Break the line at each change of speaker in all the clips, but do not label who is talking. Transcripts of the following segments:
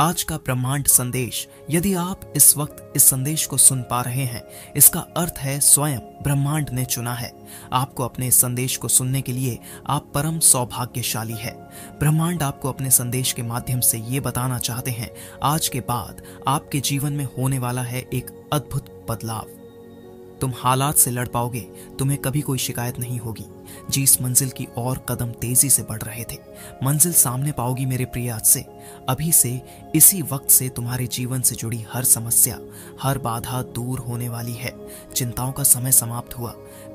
आज का ब्रह्मांड संदेश, यदि आप इस वक्त इस संदेश को सुन पा रहे हैं, इसका अर्थ है स्वयं ब्रह्मांड ने चुना है। आपको अपने संदेश को सुनने के लिए आप परम सौभाग्यशाली है। ब्रह्मांड आपको अपने संदेश के माध्यम से ये बताना चाहते हैं, आज के बाद आपके जीवन में होने वाला है एक अद्भुत बदलाव। तुम हालात से लड़ पाओगे, तुम्हें कभी कोई शिकायत नहीं होगी। जिस मंजिल की ओर कदम तेज़ी से बढ़ रहे थे। मंजिल सामने पाओगी मेरे प्रिय से। अभी से, इसी वक्त से तुम्हारे जीवन से जुड़ी हर समस्या, हर बाधा दूर होने वाली है। चिंताओं का समय समाप्त हुआ।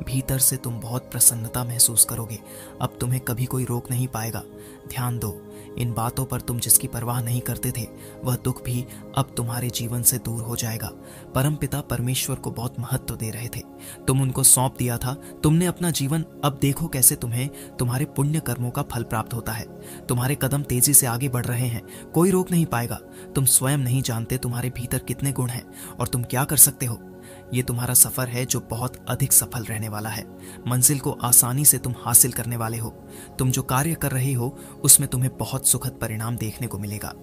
भीतर से तुम बहुत प्रसन्नता महसूस करोगे। अब तुम्हें कभी कोई रोक नहीं पाएगा। ध्यान दो। इन बातों पर तुम जिसकी परवाह नहीं करते थे, वह दुख भी अब तुम्हारे जीवन से दूर हो जाएगा। परम पिता परमेश्वर को बहुत महत्व दे रहे थे। तुम उनको सौंप दिया था। तुमने अपना जीवन अब देखो कैसे तुम्हें तुम्हारे पुण्य कर्मों का फल प्राप्त होता है। तुम्हारे कदम तेज़ी से आगे बढ़ रहे हैं। कोई रोक नहीं पाएगा। तुम स्वयं नहीं जानते तुम्हारे भीतर कितने गुण हैं और तुम क्या कर सकते हो। ये तुम्हारा सफ़र है जो बहुत अधिक सफल रहने वाला है। मंजिल को आसानी से तुम हासिल करने वाले हो। तुम जो कार्य कर रहे हो, उसमें तुम्हें बहुत सुखद परिणाम देखने को मिलेगा।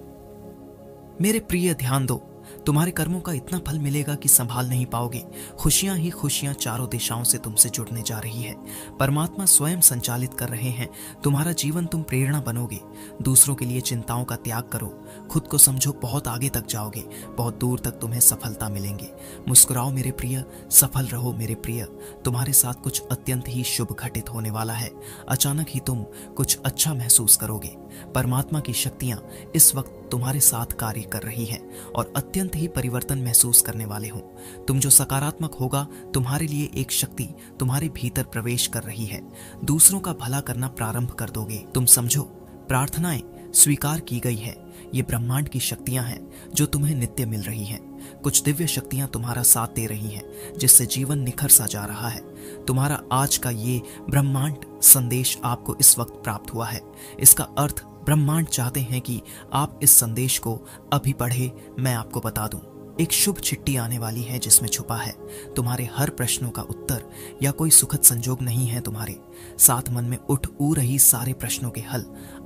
मेरे प्रिय, ध्यान दो। तुम्हारे कर्मों का इतना फल मिलेगा कि संभाल नहीं पाओगे। खुशियाँ ही खुशियाँ चारों दिशाओं से तुमसे जुड़ने जा रही है। परमात्मा स्वयं संचालित कर रहे हैं। तुम्हारा जीवन तुम प्रेरणा बनोगे। दूसरों के लिए चिंताओं का त्याग करो। खुद को समझो, बहुत आगे तक जाओगे। बहुत दूर तक तुम्हें सफलता मिलेंगे। मुस्कुराओ मेरे प्रिय। सफल रहो मेरे प्रिय। तुम्हारे साथ कुछ अत्यंत ही शुभ घटित होने वाला है। अचानक ही तुम कुछ अच्छा महसूस करोगे। परमात्मा की शक्तियाँ इस वक्त तुम्हारे साथ कार्य कर रही है और अत्यंत ही परिवर्तन महसूस करने वाले हो। तुम जो सकारात्मक होगा, तुम्हारे लिए एक शक्ति तुम्हारे भीतर प्रवेश कर रही है। दूसरों का भला करना प्रारंभ कर दोगे। तुम समझो, प्रार्थनाएँ स्वीकार की गई है। ये ब्रह्मांड की शक्तियाँ हैं, जो तुम्हें नित्य मिल रही हैं। कुछ दिव्य शक्तियाँ तुम्हारा साथ दे रही हैं, जिससे जीवन निखर सा जा रहा है। तुम्हारा आज का ये ब्रह्मांड संदेश आपको इस वक्त प्राप्त हुआ है। इसका अर्थ ब्रह्मांड चाहते हैं कि आप इस संदेश को अभी पढ़े, मैं आपको बता दूँ। एक शुभ चिट्ठी आने वाली है जिसमें छुपा है। तुम्हारे हर प्रश्नों का उत्तर या कोई सुखद संजोग नहीं है तुम्हारे। साथ मन में उठ ऊ रही सारे प्रश्नों के हल।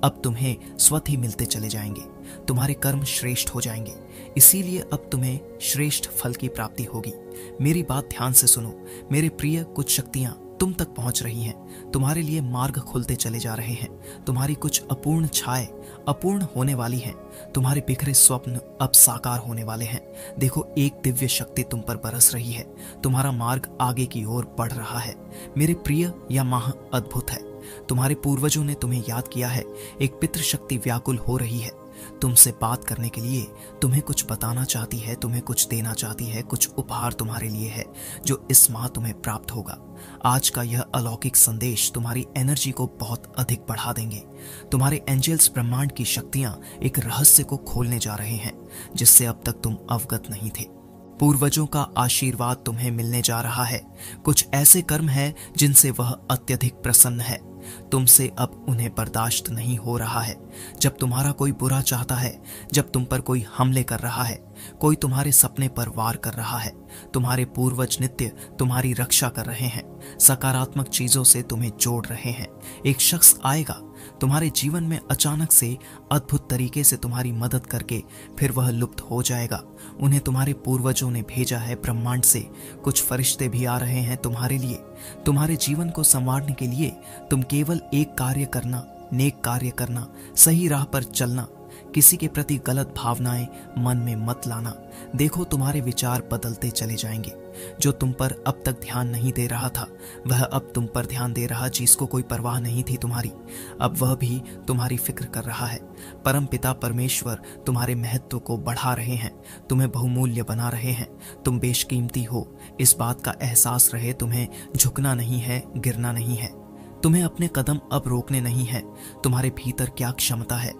अब तुम्हें स्वत ही मिलते चले जाएँगे। तुम्हारे कर्म श्रेष्ठ हो जाएँगे। इसीलिए अब तुम्हें श्रेष्ठ फल की प्राप्ति होगी। मेरी बात ध्यान से सुनो। मेरे प्रिय कुछ शक्तियाँ तुम तक पहुँच रही हैं। तुम्हारे लिए मार्ग खुलते चले जा रहे हैं। तुम्हारी कुछ अपूर्ण छाए अपूर्ण होने वाली हैं। तुम्हारे बिखरे स्वप्न अब साकार होने वाले हैं। देखो, एक दिव्य शक्ति तुम पर बरस रही है। तुम्हारा मार्ग आगे की ओर बढ़ रहा है। मेरे प्रिय या माह अद्भुत है। तुम्हारे पूर्वजों ने तुम्हें याद किया है। एक पितृशक्ति व्याकुल हो रही है। तुमसे बात करने के लिए तुम्हें कुछ बताना चाहती है, तुम्हें कुछ देना चाहती है, कुछ उपहार तुम्हारे लिए है, जो इस माह तुम्हें प्राप्त होगा। आज का यह अलौकिक संदेश तुम्हारी एनर्जी को बहुत अधिक बढ़ा देंगे। तुम्हारे एंजल्स ब्रह्मांड की शक्तियाँ एक रहस्य को खोलने जा रहे हैं, जिससे अब तक तुम अवगत नहीं थे। पूर्वजों का आशीर्वाद तुम्हें मिलने जा रहा है। कुछ ऐसे कर्म है जिनसे वह अत्यधिक प्रसन्न है। तुमसे अब उन्हें बर्दाश्त नहीं हो रहा है। जब तुम्हारा कोई बुरा चाहता है, जब तुम पर कोई हमले कर रहा है कोई तुम्हारे सपने पर वार कर रहा है। तुम्हारे पूर्वज नित्य तुम्हारी रक्षा कर रहे हैं। सकारात्मक चीज़ों से तुम्हें जोड़ रहे हैं। एक शख्स आएगा, तुम्हारे जीवन में अचानक से अद्भुत तरीके से तुम्हारी मदद करके फिर वह लुप्त हो जाएगा। उन्हें तुम्हारे पूर्वजों ने भेजा है ब्रह्मांड से। कुछ फरिश्ते भी आ रहे हैं तुम्हारे लिए। तुम्हारे जीवन को संवारने के लिए तुम केवल एक कार्य करना, नेक कार्य करना, सही राह पर चलना किसी के प्रति गलत भावनाएँ मन में मत लाना। देखो, तुम्हारे विचार बदलते चले जाएँगे। जो तुम पर अब तक ध्यान नहीं दे रहा था, वह अब तुम पर ध्यान दे रहा जिसको कोई परवाह नहीं थी तुम्हारी। अब वह भी तुम्हारी फ़िक्र कर रहा है। परम पिता परमेश्वर तुम्हारे महत्व को बढ़ा रहे हैं, तुम्हें बहुमूल्य बना रहे हैं। तुम बेशकीमती हो, इस बात का एहसास रहे, तुम्हें झुकना नहीं है, गिरना नहीं है। तुम्हें अपने कदम अब रोकने नहीं है, तुम्हारे भीतर क्या क्षमता है?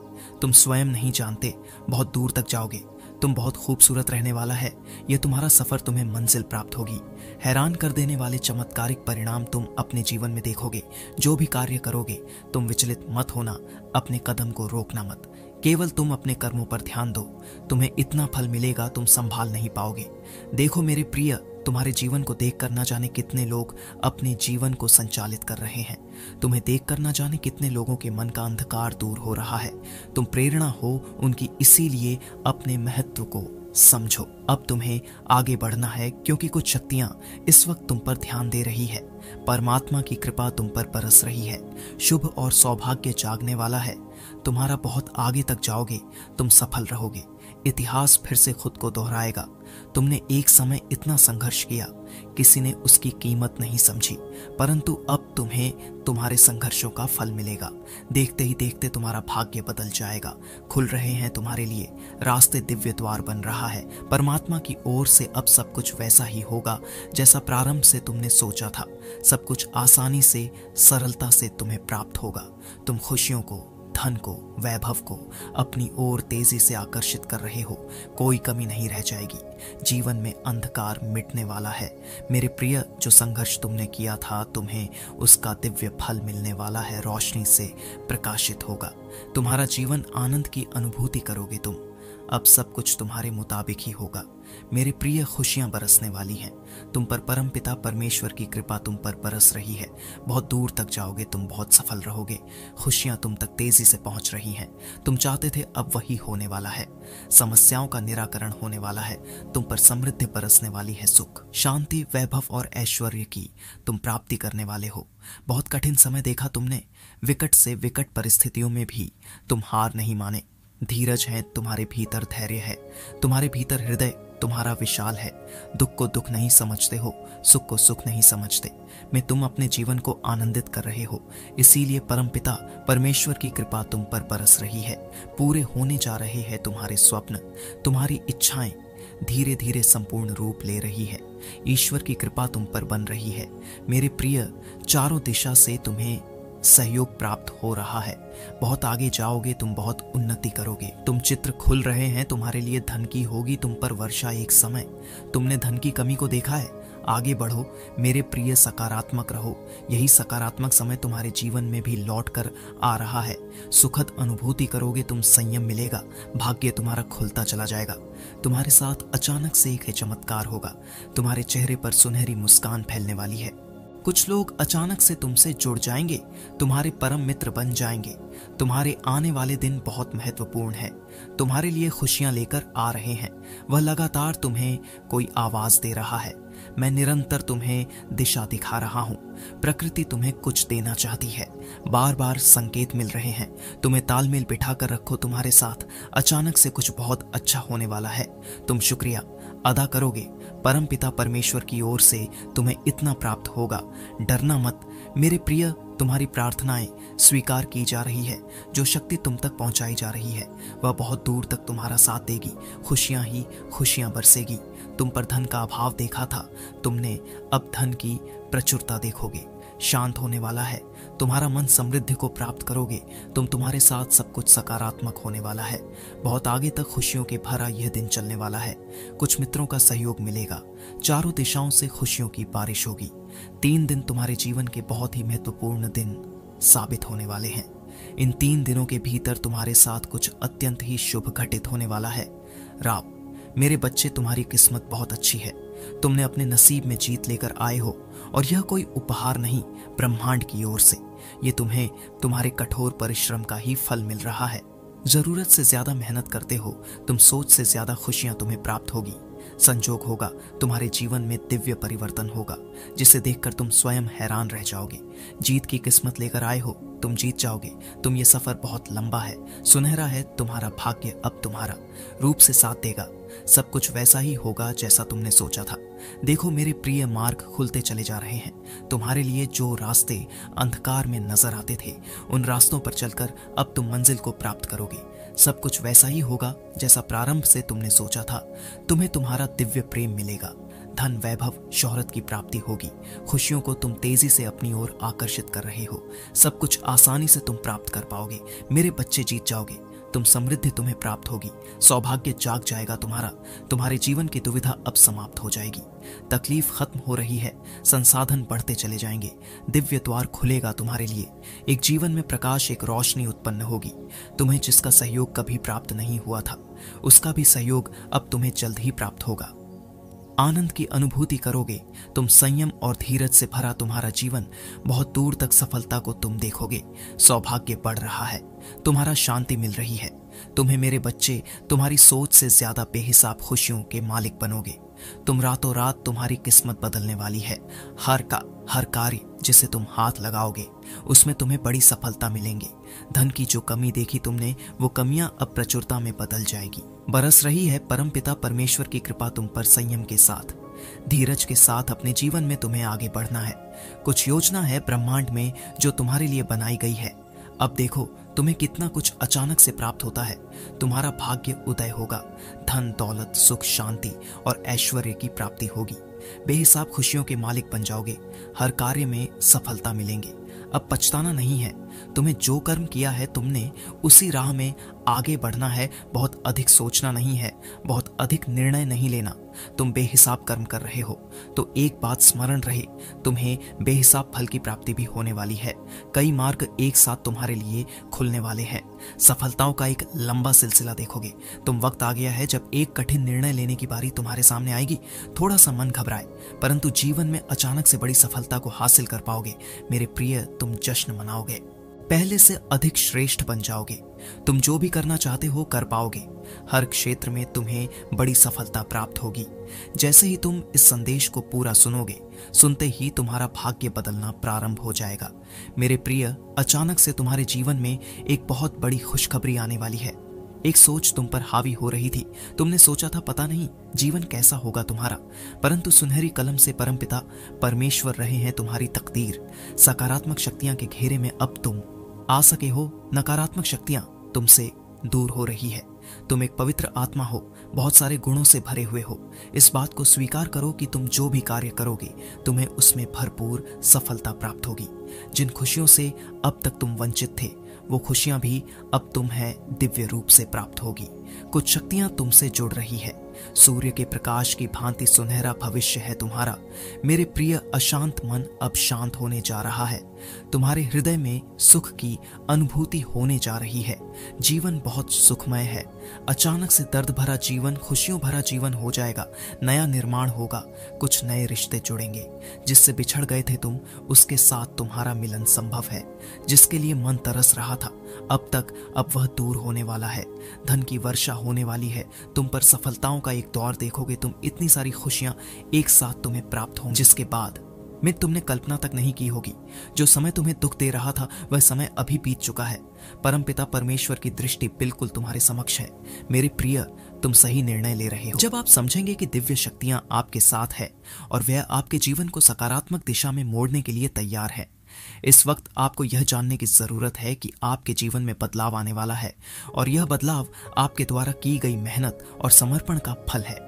तुम स्वयं नहीं जानते, बहुत दूर तक जाओगे। तुम बहुत खूबसूरत रहने वाला है। यह तुम्हारा सफ़र तुम्हें मंजिल प्राप्त होगी। हैरान कर देने वाले चमत्कारिक परिणाम तुम अपने जीवन में देखोगे। जो भी कार्य करोगे, तुम विचलित मत होना, अपने कदम को रोकना मत। केवल तुम अपने कर्मों पर ध्यान दो। तुम्हें इतना फल मिलेगा तुम संभाल नहीं पाओगे। देखो मेरे प्रिय तुम्हारे जीवन को देखकर न जाने कितने लोग अपने जीवन को संचालित कर रहे हैं। तुम्हें देखकर न जाने कितने लोगों के मन का अंधकार दूर हो रहा है। तुम प्रेरणा हो उनकी, इसीलिए अपने महत्व को समझो। अब तुम्हें आगे बढ़ना है, क्योंकि कुछ शक्तियाँ इस वक्त तुम पर ध्यान दे रही है। परमात्मा की कृपा तुम पर बरस रही है। शुभ और सौभाग्य जागने वाला है। तुम्हारा बहुत आगे तक जाओगे, तुम सफल रहोगे। इतिहास फिर से खुद को दोहराएगा। तुमने एक समय इतना संघर्ष किया, किसी ने उसकी कीमत नहीं समझी, परंतु अब तुम्हें तुम्हारे संघर्षों का फल मिलेगा। देखते ही देखते तुम्हारा भाग्य बदल जाएगा। खुल रहे हैं तुम्हारे लिए। रास्ते दिव्य द्वार बन रहा है। परमात्मा की ओर से अब सब कुछ वैसा ही होगा, जैसा प्रारंभ से तुमने सोचा था। सब कुछ आसानी से, सरलता से तुम्हें प्राप्त होगा। तुम खुशियों को धन को, वैभव को अपनी ओर तेज़ी से आकर्षित कर रहे हो, कोई कमी नहीं रह जाएगी। जीवन में अंधकार मिटने वाला है। मेरे प्रिय, जो संघर्ष तुमने किया था, तुम्हें उसका दिव्य फल मिलने वाला है, रोशनी से प्रकाशित होगा। तुम्हारा जीवन आनंद की अनुभूति करोगे तुम। अब सब कुछ तुम्हारे मुताबिक ही होगा। मेरे प्रिय खुशियाँ बरसने वाली हैं। तुम पर परम पिता परमेश्वर की कृपा तुम पर बरस रही है। बहुत दूर तक जाओगे, तुम बहुत सफल रहोगे। खुशियाँ तुम तक तेज़ी से पहुँच रही हैं। तुम चाहते थे अब वही होने वाला है। समस्याओं का निराकरण होने वाला है। तुम पर समृद्धि बरसने वाली है सुख। शांति, वैभव और ऐश्वर्य की तुम प्राप्ति करने वाले हो। बहुत कठिन समय देखा तुमने। विकट से विकट परिस्थितियों में भी तुम हार नहीं माने। धीरज है, तुम्हारे भीतर धैर्य है। तुम्हारे भीतर हृदय तुम्हारा विशाल है। दुख को दुख नहीं समझते हो, सुख को सुख नहीं समझते। मैं तुम अपने जीवन को आनंदित कर रहे हो। इसीलिए परमपिता, परमेश्वर की कृपा तुम पर बरस रही है। पूरे होने जा रहे हैं तुम्हारे स्वप्न। तुम्हारी इच्छाएँ धीरे धीरे संपूर्ण रूप ले रही है। ईश्वर की कृपा तुम पर बन रही है। मेरे प्रिय, चारों दिशा से तुम्हें सहयोग प्राप्त हो रहा है। बहुत आगे जाओगे, तुम बहुत उन्नति करोगे। तुम चित्र खुल रहे हैं, तुम्हारे लिए धन की होगी, तुम पर वर्षा एक समय। तुमने धन की कमी को देखा है? आगे बढ़ो, मेरे प्रिय सकारात्मक रहो। यही सकारात्मक समय तुम्हारे जीवन में भी लौट कर आ रहा है। सुखद अनुभूति करोगे, तुम संयम मिलेगा। भाग्य तुम्हारा खुलता चला जाएगा। तुम्हारे साथ अचानक से एक चमत्कार होगा। तुम्हारे चेहरे पर सुनहरी मुस्कान फैलने वाली है। कुछ लोग अचानक से तुमसे जुड़ जाएँगे, तुम्हारे परम मित्र बन जाएँगे। तुम्हारे आने वाले दिन बहुत महत्वपूर्ण है। तुम्हारे लिए खुशियाँ लेकर आ रहे हैं। वह लगातार तुम्हें कोई आवाज़ दे रहा है। मैं निरंतर तुम्हें दिशा दिखा रहा हूँ। प्रकृति तुम्हें कुछ देना चाहती है। बार बार संकेत मिल रहे हैं। तुम्हें तालमेल बिठा कर रखो तुम्हारे साथ। अचानक से कुछ बहुत अच्छा होने वाला है। तुम शुक्रिया। अदा करोगे। परम पिता परमेश्वर की ओर से तुम्हें इतना प्राप्त होगा। डरना मत। मेरे प्रिय, तुम्हारी प्रार्थनाएँ स्वीकार की जा रही है। जो शक्ति तुम तक पहुंचाई जा रही है, वह बहुत दूर तक तुम्हारा साथ देगी। खुशियाँ ही खुशियाँ बरसेगी। तुम पर धन का अभाव देखा था। तुमने अब धन की प्रचुरता देखोगे। शांत होने वाला है। तुम्हारा मन समृद्धि को प्राप्त करोगे, तुम तुम्हारे साथ सब कुछ सकारात्मक होने वाला है। बहुत आगे तक खुशियों के भरा यह दिन चलने वाला है। कुछ मित्रों का सहयोग मिलेगा। चारों दिशाओं से खुशियों की बारिश होगी। तीन दिन तुम्हारे जीवन के बहुत ही महत्वपूर्ण दिन साबित होने वाले हैं। इन तीन दिनों के भीतर तुम्हारे साथ कुछ अत्यंत ही शुभ घटित होने वाला है। राव मेरे बच्चे, तुम्हारी किस्मत बहुत अच्छी है। तुमने अपने नसीब में जीत लेकर आए हो, और यह कोई उपहार नहीं ब्रह्मांड की ओर से। ये तुम्हें तुम्हारे कठोर परिश्रम का ही फल मिल रहा है। ज़रूरत से ज़्यादा मेहनत करते हो, तुम सोच से ज़्यादा खुशियाँ तुम्हें प्राप्त होगी। संजोग होगा, तुम्हारे जीवन में दिव्य परिवर्तन होगा, जिसे देखकर तुम स्वयं हैरान रह जाओगे। जीत की किस्मत लेकर आए हो, तुम जीत जाओगे। तुम ये सफ़र बहुत लंबा है, सुनहरा है, तुम्हारा भाग्य अब तुम्हारा रूप से साथ देगा। सब कुछ वैसा ही होगा जैसा तुमने सोचा था। देखो, मेरे प्रिय मार्ग खुलते चले जा रहे हैं। तुम्हारे लिए जो रास्ते अंधकार में नज़र आते थे, उन रास्तों पर चलकर अब तुम मंजिल को प्राप्त करोगे। सब कुछ वैसा ही होगा जैसा प्रारंभ से तुमने सोचा था। तुम्हें तुम्हारा दिव्य प्रेम मिलेगा। धन, वैभव, शोहरत की प्राप्ति होगी। खुशियों को तुम तेज़ी से अपनी ओर आकर्षित कर रहे हो। सब कुछ आसानी से तुम प्राप्त कर पाओगे। मेरे बच्चे जीत जाओगे। तुम समृद्धि तुम्हें प्राप्त होगी। सौभाग्य जाग जाएगा तुम्हारा। तुम्हारे जीवन की दुविधा अब समाप्त हो जाएगी। तकलीफ़ खत्म हो रही है। संसाधन बढ़ते चले जाएँगे। दिव्य द्वार खुलेगा तुम्हारे लिए। एक जीवन में प्रकाश, एक रोशनी उत्पन्न होगी। तुम्हें जिसका सहयोग कभी प्राप्त नहीं हुआ था, उसका भी सहयोग अब तुम्हें जल्द ही प्राप्त होगा। आनंद की अनुभूति करोगे, तुम संयम और धीरज से भरा तुम्हारा जीवन बहुत दूर तक सफलता को तुम देखोगे। सौभाग्य बढ़ रहा है, तुम्हारा शांति मिल रही है। तुम्हें मेरे बच्चे, तुम्हारी सोच से ज़्यादा बेहिसाब खुशियों के मालिक बनोगे। तुम रातों रात तुम्हारी किस्मत बदलने वाली है। हर का, हर कार्य जिसे तुम हाथ लगाओगे, उसमें तुम्हें बड़ी सफलता मिलेंगे। धन की जो कमी देखी तुमने, वो कमियाँ अब प्रचुरता में बदल जाएगी। बरस रही है परम पिता परमेश्वर की कृपा तुम पर संयम के साथ। धीरज के साथ अपने जीवन में तुम्हें आगे बढ़ना है। कुछ योजना है ब्रह्मांड में जो तुम्हारे लिए बनाई गई है। अब देखो तुम्हें कितना कुछ अचानक से प्राप्त होता है, तुम्हारा भाग्य उदय होगा। धन, दौलत, सुख, शांति और ऐश्वर्य की प्राप्ति होगी। बेहिसाब खुशियों के मालिक बन जाओगे। हर कार्य में सफलता मिलेंगे। अब पछताना नहीं है। तुम्हें जो कर्म किया है तुमने, उसी राह में आगे बढ़ना है। बहुत अधिक सोचना नहीं है। बहुत अधिक निर्णय नहीं लेना। तुम बेहिसाब कर्म कर रहे हो तो एक बात स्मरण रहे, तुम्हें बेहिसाब फल की प्राप्ति भी होने वाली है। कई मार्ग एक साथ तुम्हारे लिए खुलने वाले हैं। सफलताओं का एक लंबा सिलसिला देखोगे। तुम वक्त आ गया है जब एक कठिन निर्णय लेने की बारी तुम्हारे सामने आएगी। थोड़ा सा मन घबराए, परंतु जीवन में अचानक से बड़ी सफलता को हासिल कर पाओगे। मेरे प्रिय, तुम जश्न मनाओगे। पहले से अधिक श्रेष्ठ बन जाओगे। तुम जो भी करना चाहते हो कर पाओगे। हर क्षेत्र में तुम्हें बड़ी सफलता प्राप्त होगी। जैसे ही तुम इस संदेश को पूरा सुनोगे, सुनते ही तुम्हारा भाग्य बदलना प्रारंभ हो जाएगा। मेरे प्रिय, अचानक से तुम्हारे जीवन में एक बहुत बड़ी खुशखबरी आने वाली है। एक सोच तुम पर हावी हो रही थी। तुमने सोचा था, पता नहीं, जीवन कैसा होगा तुम्हारा? परंतु सुनहरी कलम से परमपिता परमेश्वर रहे हैं तुम्हारी तकदीर। सकारात्मक शक्तियाँ के घेरे में अब तुम आ सके हो नकारात्मक शक्तियाँ तुमसे दूर हो रही है। तुम एक पवित्र आत्मा हो, बहुत सारे गुणों से भरे हुए हो। इस बात को स्वीकार करो कि तुम जो भी कार्य करोगे, तुम्हें उसमें भरपूर सफलता प्राप्त होगी। जिन खुशियों से अब तक तुम वंचित थे, वो खुशियाँ भी अब तुम्हें दिव्य रूप से प्राप्त होगी। कुछ शक्तियाँ तुमसे जुड़ रही है। सूर्य के प्रकाश की भांति सुनहरा भविष्य है तुम्हारा। मेरे प्रिय, अशांत मन अब शांत होने जा रहा है। तुम्हारे हृदय में सुख की अनुभूति होने जा रही है। जीवन बहुत सुखमय है। अचानक से दर्द भरा जीवन, खुशियों भरा जीवन हो जाएगा। नया निर्माण होगा। कुछ नए रिश्ते जुड़ेंगे। जिससे बिछड़ गए थे तुम, उसके साथ तुम्हारा मिलन संभव है, जिसके लिए मन तरस रहा था। अब तक, अब वह दूर होने वाला है। धन की वर्षा होने वाली है। तुम पर सफलताओं का एक दौर देखोगे, तुम इतनी सारी खुशियाँ एक साथ तुम्हें प्राप्त हों जिसके बाद में तुमने कल्पना तक नहीं की होगी। जो समय तुम्हें दुख दे रहा था, वह समय अभी बीत चुका है। परमपिता परमेश्वर की दृष्टि बिल्कुल तुम्हारे समक्ष है। मेरे प्रिय, तुम सही निर्णय ले रहे हो। जब आप समझेंगे कि दिव्य शक्तियाँ आपके साथ है और वह आपके जीवन को सकारात्मक दिशा में मोड़ने के लिए तैयार है इस वक्त आपको यह जानने की ज़रूरत है कि आपके जीवन में बदलाव आने वाला है, और यह बदलाव आपके द्वारा की गई मेहनत और समर्पण का फल है।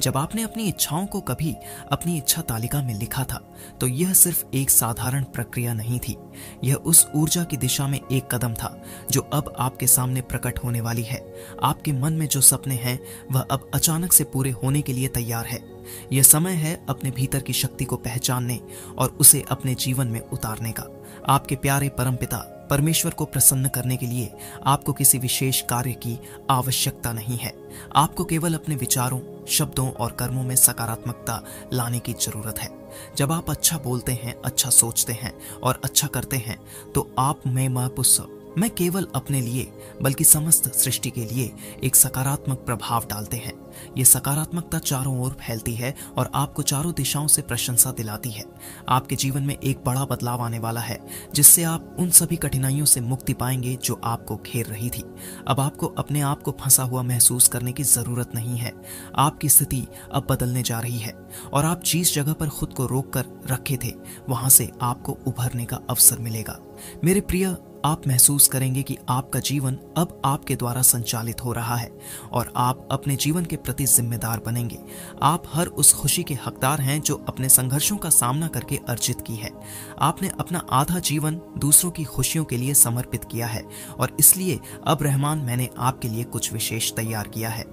जब आपने अपनी इच्छाओं को कभी अपनी इच्छा तालिका में लिखा था तो यह सिर्फ़ एक साधारण प्रक्रिया नहीं थी। यह उस ऊर्जा की दिशा में एक कदम था, जो अब आपके सामने प्रकट होने वाली है। आपके मन में जो सपने हैं, वह अब अचानक से पूरे होने के लिए तैयार है। यह समय है अपने भीतर की शक्ति को पहचानने और उसे अपने जीवन में उतारने का। आपके प्यारे परमपिता, परमेश्वर को प्रसन्न करने के लिए आपको किसी विशेष कार्य की आवश्यकता नहीं है। आपको केवल अपने विचारों, शब्दों और कर्मों में सकारात्मकता लाने की ज़रूरत है। जब आप अच्छा बोलते हैं अच्छा सोचते हैं और अच्छा करते हैं तो आप में महापुस्व मैं केवल अपने लिए, बल्कि समस्त सृष्टि के लिए एक सकारात्मक प्रभाव डालते हैं। ये सकारात्मकता चारों ओर फैलती है और आपको चारों दिशाओं से प्रशंसा दिलाती है। आपके जीवन में एक बड़ा बदलाव आने वाला है, जिससे आप उन सभी कठिनाइयों से मुक्ति पाएँगे जो आपको घेर रही थी। अब आपको अपने आप को फंसा हुआ महसूस करने की ज़रूरत नहीं है। आपकी स्थिति अब बदलने जा रही है और आप जिस जगह पर खुद को रोक कर रखे थे, वहाँ से आपको उभरने का अवसर मिलेगा। मेरे प्रिय आप महसूस करेंगे कि आपका जीवन अब आपके द्वारा संचालित हो रहा है और आप अपने जीवन के प्रति जिम्मेदार बनेंगे। आप हर उस खुशी के हकदार हैं जो अपने संघर्षों का सामना करके अर्जित की है। आपने अपना आधा जीवन दूसरों की खुशियों के लिए समर्पित किया है और इसलिए अब रहमान मैंने आपके लिए कुछ विशेष तैयार किया है।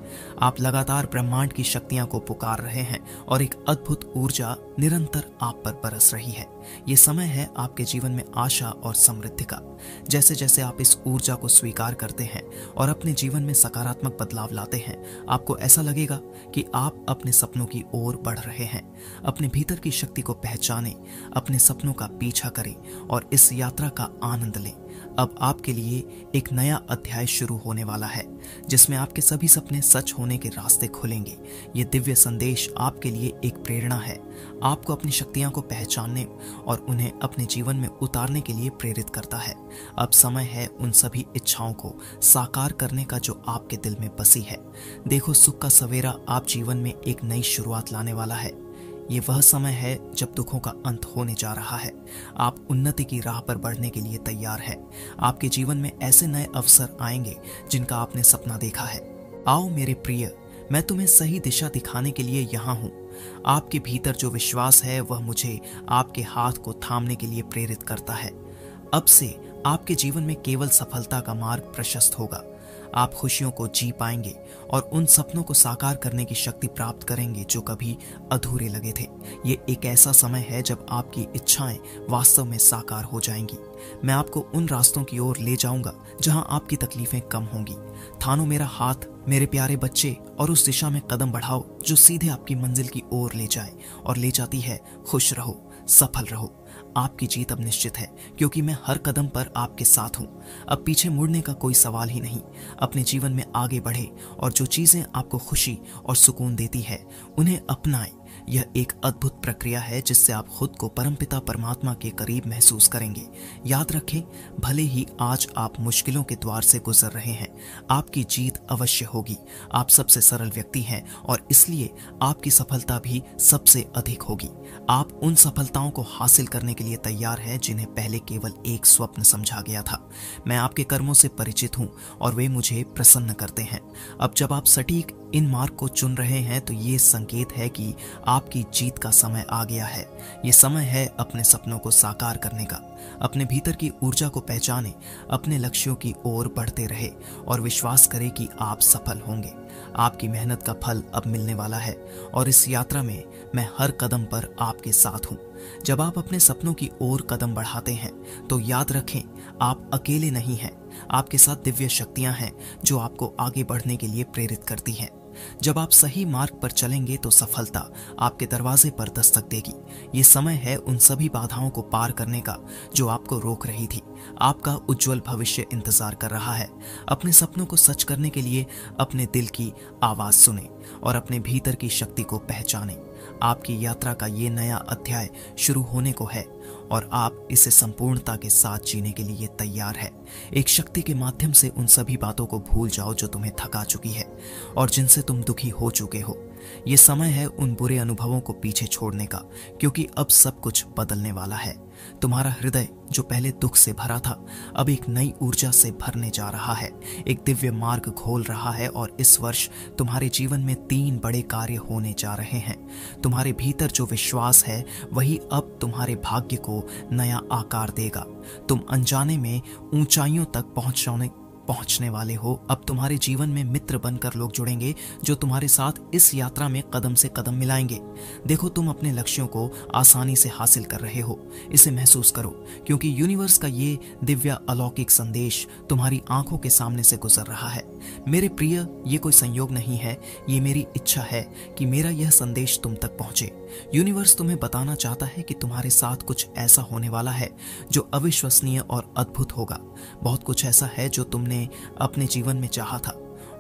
आप लगातार ब्रह्मांड की शक्तियाँ को पुकार रहे हैं और एक अद्भुत ऊर्जा निरंतर आप पर बरस रही है। ये समय है आपके जीवन में आशा और समृद्धि का। जैसे जैसे आप इस ऊर्जा को स्वीकार करते हैं और अपने जीवन में सकारात्मक बदलाव लाते हैं, आपको ऐसा लगेगा कि आप अपने सपनों की ओर बढ़ रहे हैं। अपने भीतर की शक्ति को पहचाने, अपने सपनों का पीछा करें और इस यात्रा का आनंद लें। अब आपके लिए एक नया अध्याय शुरू होने वाला है, जिसमें आपके सभी सपने सच होने के रास्ते खुलेंगे। ये दिव्य संदेश आपके लिए एक प्रेरणा है। आपको अपनी शक्तियाँ को पहचानने और उन्हें अपने जीवन में उतारने के लिए प्रेरित करता है। अब समय है उन सभी इच्छाओं को साकार करने का जो आपके दिल में बसी है। देखो, सुख का सवेरा आप जीवन में एक नई शुरुआत लाने वाला है। ये वह समय है जब दुखों का अंत होने जा रहा है। आप उन्नति की राह पर बढ़ने के लिए तैयार है। आपके जीवन में ऐसे नए अवसर आएँगे जिनका आपने सपना देखा है। आओ मेरे प्रिय, मैं तुम्हें सही दिशा दिखाने के लिए यहाँ हूँ। आपके भीतर जो विश्वास है वह मुझे आपके हाथ को थामने के लिए प्रेरित करता है। अब से आपके जीवन में केवल सफलता का मार्ग प्रशस्त होगा। आप खुशियों को जी पाएँगे और उन सपनों को साकार करने की शक्ति प्राप्त करेंगे जो कभी अधूरे लगे थे। ये एक ऐसा समय है जब आपकी इच्छाएँ वास्तव में साकार हो जाएँगी। मैं आपको उन रास्तों की ओर ले जाऊँगा जहाँ आपकी तकलीफें कम होंगी। थानो मेरा हाथ, मेरे प्यारे बच्चे और उस दिशा में कदम बढ़ाओ जो सीधे आपकी मंजिल की ओर ले जाए और ले जाती है खुश रहो, सफल रहो। आपकी जीत अब निश्चित है, क्योंकि मैं हर कदम पर आपके साथ हूँ। अब पीछे मुड़ने का कोई सवाल ही नहीं। अपने जीवन में आगे बढ़े और जो चीज़ें आपको खुशी और सुकून देती है, उन्हें अपनाएँ। यह एक अद्भुत प्रक्रिया है जिससे आप खुद को परमपिता परमात्मा के करीब महसूस करेंगे। याद रखें, भले ही आज आप मुश्किलों के द्वार से गुजर रहे हैं, आपकी जीत अवश्य होगी। आप सबसे सरल व्यक्ति हैं और इसलिए आपकी सफलता भी सबसे अधिक होगी। आप उन सफलताओं को हासिल करने के लिए तैयार हैं जिन्हें पहले केवल एक स्वप्न समझा गया था। मैं आपके कर्मों से परिचित हूँ और वे मुझे प्रसन्न करते हैं। अब जब आप सटीक इन मार्ग को चुन रहे हैं तो ये संकेत है कि आपकी जीत का समय आ गया है। ये समय है अपने सपनों को साकार करने का। अपने भीतर की ऊर्जा को पहचाने, अपने लक्ष्यों की ओर बढ़ते रहे और विश्वास करें कि आप सफल होंगे। आपकी मेहनत का फल अब मिलने वाला है और इस यात्रा में मैं हर कदम पर आपके साथ हूँ। जब आप अपने सपनों की ओर कदम बढ़ाते हैं तो याद रखें, आप अकेले नहीं हैं। आपके साथ दिव्य शक्तियाँ हैं, जो आपको आगे बढ़ने के लिए प्रेरित करती हैं। जब आप सही मार्ग पर चलेंगे तो सफलता आपके दरवाजे पर दस्तक देगी। ये समय है उन सभी बाधाओं को पार करने का, जो आपको रोक रही थी। आपका उज्जवल भविष्य इंतज़ार कर रहा है। अपने सपनों को सच करने के लिए अपने दिल की आवाज़ सुने और अपने भीतर की शक्ति को पहचाने। आपकी यात्रा का ये नया अध्याय शुरू होने को है और आप इसे संपूर्णता के साथ जीने के लिए तैयार है। एक शक्ति के माध्यम से उन सभी बातों को भूल जाओ जो तुम्हें थका चुकी है और जिनसे तुम दुखी हो चुके हो। ये समय है उन बुरे अनुभवों को पीछे छोड़ने का, क्योंकि अब सब कुछ बदलने वाला है। तुम्हारा हृदय जो पहले दुख से भरा था, अब एक नई ऊर्जा से भरने जा रहा है। एक दिव्य मार्ग खोल रहा है और इस वर्ष तुम्हारे जीवन में तीन बड़े कार्य होने जा रहे हैं। तुम्हारे भीतर जो विश्वास है, वही अब तुम्हारे भाग्य को नया आकार देगा। तुम अनजाने में ऊंचाइयों तक पहुँचने पहुँचने वाले हो। अब तुम्हारे जीवन में मित्र बनकर लोग जुड़ेंगे, जो तुम्हारे साथ इस यात्रा में कदम से कदम मिलाएँगे। देखो तुम अपने लक्ष्यों को आसानी से हासिल कर रहे हो। इसे महसूस करो, क्योंकि यूनिवर्स का ये दिव्य अलौकिक संदेश तुम्हारी आँखों के सामने से गुजर रहा है। मेरे प्रिय, ये कोई संयोग नहीं है। ये मेरी इच्छा है कि मेरा यह संदेश तुम तक पहुँचे। यूनिवर्स तुम्हें बताना चाहता है कि तुम्हारे साथ कुछ ऐसा होने वाला है, जो अविश्वसनीय और अद्भुत होगा। बहुत कुछ ऐसा है जो तुमने अपने जीवन में चाहा था,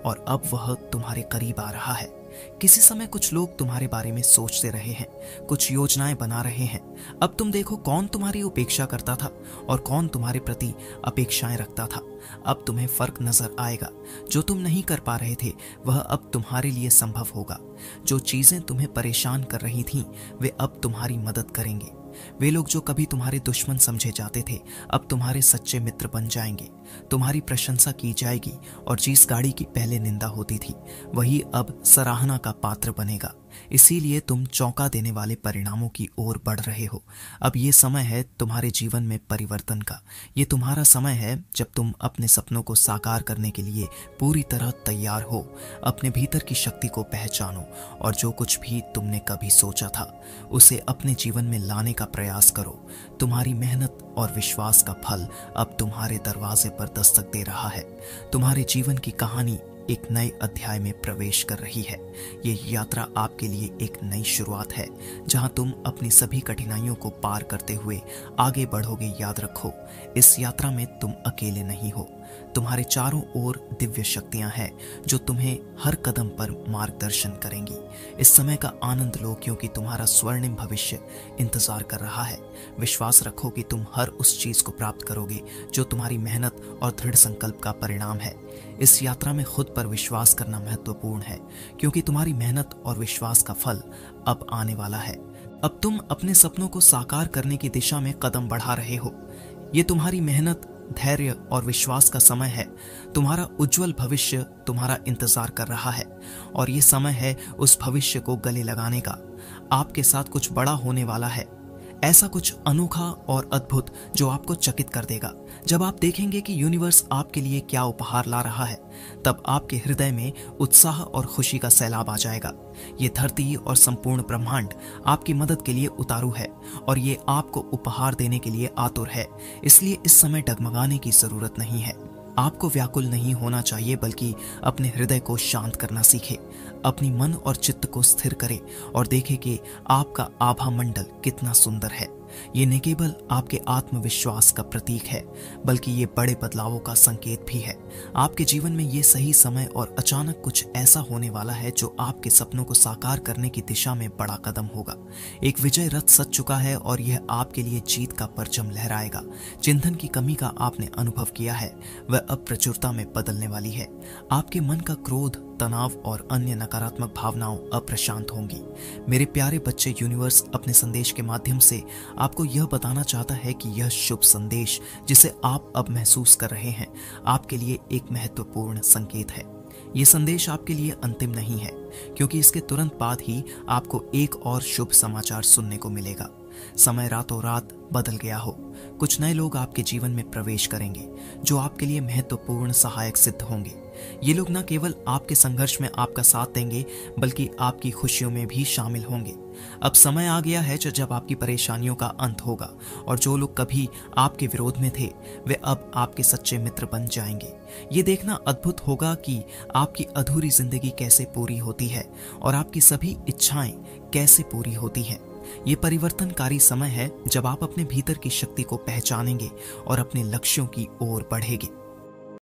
और अब वह तुम्हारे करीब आ रहा है। किसी समय कुछ लोग तुम्हारे बारे में सोचते रहे हैं, कुछ योजनाएँ बना रहे हैं। अब तुम देखो कौन तुम्हारी उपेक्षा करता था, और कौन तुम्हारे प्रति अपेक्षाएँ रखता था। अब तुम्हें फ़र्क नज़र आएगा। जो तुम नहीं कर पा रहे थे, वह अब तुम्हारे लिए संभव होगा। जो चीज़ें तुम्हें परेशान कर रही थीं, वे अब तुम्हारी मदद करेंगे। वे लोग जो कभी तुम्हारे दुश्मन समझे जाते थे, अब तुम्हारे सच्चे मित्र बन जाएँगे। तुम्हारी प्रशंसा की जाएगी और जिस गाड़ी की पहले निंदा होती थी, वही अब सराहना का पात्र बनेगा। इसीलिए तुम चौंका देने वाले परिणामों की ओर बढ़ रहे हो। अब ये समय है तुम्हारे जीवन में परिवर्तन का। ये तुम्हारा समय है जब तुम अपने सपनों को साकार करने के लिए पूरी तरह तैयार हो। अपने भीतर की शक्ति को पहचानो और जो कुछ भी तुमने कभी सोचा था, उसे अपने जीवन में लाने का प्रयास करो। तुम्हारी मेहनत और विश्वास का फल अब तुम्हारे दरवाजे पर दस्तक दे रहा है। तुम्हारे जीवन की कहानी एक नए अध्याय में प्रवेश कर रही है। ये यात्रा आपके लिए एक नई शुरुआत है, जहाँ तुम अपनी सभी कठिनाइयों को पार करते हुए आगे बढ़ोगे याद रखो। इस यात्रा में तुम अकेले नहीं हो। तुम्हारे चारों ओर दिव्य शक्तियाँ हैं, जो तुम्हें हर कदम पर मार्गदर्शन करेंगी। इस समय का आनंद लो, क्योंकि तुम्हारा स्वर्णिम भविष्य इंतज़ार कर रहा है। विश्वास रखो कि तुम हर उस चीज़ को प्राप्त करोगे, जो तुम्हारी मेहनत और दृढ़ संकल्प का परिणाम है। इस यात्रा में खुद पर विश्वास करना महत्वपूर्ण है, क्योंकि तुम्हारी मेहनत और विश्वास का फल अब आने वाला है। अब तुम अपने सपनों को साकार करने की दिशा में कदम बढ़ा रहे हो। ये तुम्हारी मेहनत धैर्य और विश्वास का समय है। तुम्हारा उज्जवल भविष्य तुम्हारा इंतज़ार कर रहा है और ये समय है उस भविष्य को गले लगाने का। आपके साथ कुछ बड़ा होने वाला है। ऐसा कुछ अनोखा और अद्भुत जो आपको चकित कर देगा। जब आप देखेंगे कि यूनिवर्स आपके लिए क्या उपहार ला रहा है, तब आपके हृदय में उत्साह और खुशी का सैलाब आ जाएगा। ये धरती और संपूर्ण ब्रह्मांड आपकी मदद के लिए उतारू है और ये आपको उपहार देने के लिए आतुर है। इसलिए इस समय डगमगाने की ज़रूरत नहीं है। आपको व्याकुल नहीं होना चाहिए, बल्कि अपने हृदय को शांत करना सीखे, अपनी मन और चित्त को स्थिर करें और देखें कि आपका आभा मंडल कितना सुंदर है। ये न केवल आपके आत्मविश्वास का प्रतीक है, बल्कि ये बड़े बदलावों का संकेत भी है। आपके जीवन में ये सही समय और अचानक कुछ ऐसा होने वाला है जो आपके सपनों को साकार करने की दिशा में बड़ा कदम होगा। एक विजय रथ सच चुका है और यह आपके लिए जीत का परचम लहराएगा। चिंतन की कमी का आपने अनुभव किया है, वह अब प्रचुरता में बदलने वाली है। आपके मन का क्रोध तनाव और अन्य नकारात्मक भावनाओं अप्रशांत होंगी। मेरे प्यारे बच्चे, यूनिवर्स अपने संदेश के माध्यम से आपको यह बताना चाहता है कि यह शुभ संदेश जिसे आप अब महसूस कर रहे हैं, आपके लिए एक महत्वपूर्ण संकेत है। ये संदेश आपके लिए अंतिम नहीं है, क्योंकि इसके तुरंत बाद ही आपको एक और शुभ समाचार सुनने को मिलेगा। समय रातों रात बदल गया हो। कुछ नए लोग आपके जीवन में प्रवेश करेंगे, जो आपके लिए महत्वपूर्ण सहायक सिद्ध होंगे। ये लोग न केवल आपके संघर्ष में आपका साथ देंगे, बल्कि आपकी खुशियों में भी शामिल होंगे। अब समय आ गया है जब आपकी परेशानियों का अंत होगा, और जो लोग कभी आपके विरोध में थे, वे अब आपके सच्चे मित्र बन जाएँगे। ये देखना अद्भुत होगा कि आपकी अधूरी ज़िंदगी कैसे पूरी होती है, और आपकी सभी इच्छाएँ कैसे पूरी होती हैं। ये परिवर्तनकारी समय है जब आप अपने भीतर की शक्ति को पहचानेंगे और अपने लक्ष्यों की ओर बढ़ेंगे।